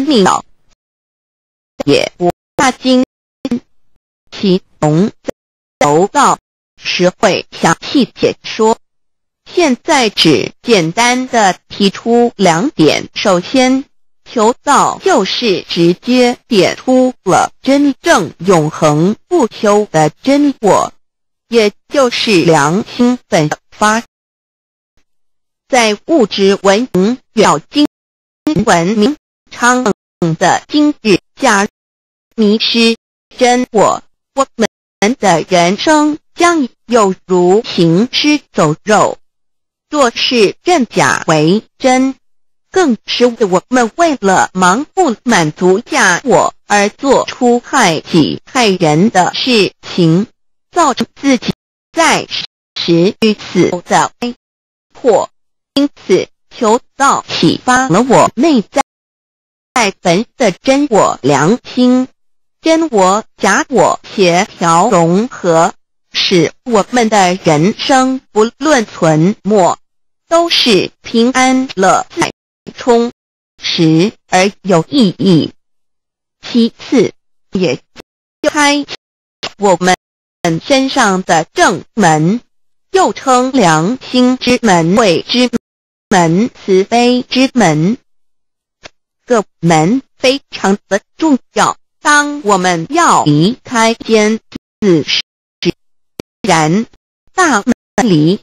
三秒。也我大惊其从楼道时会详细解说。现在只简单的提出两点：首先，求道就是直接点出了真正永恒不朽的真我，也就是良心本发。在物质文明表经文明昌盛的今日，假迷失真我，我们的人生将有如行尸走肉。若是真假为真，更是我们为了盲目满足假我而做出害己害人的事情，造成自己在时与死的危迫。因此，求道启发了我内在在本的真我良心、真我假我协调融合。使我们的人生不论存没，都是平安乐在、充实而有意义。其次，也开我们身上的正门，又称良心之门、慧之门、慈悲之门。个门非常的重要。当我们要离开间子时，然大门离，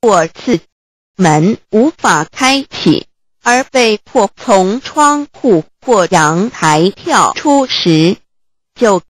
或次门无法开启，而被迫从窗户或阳台跳出时，就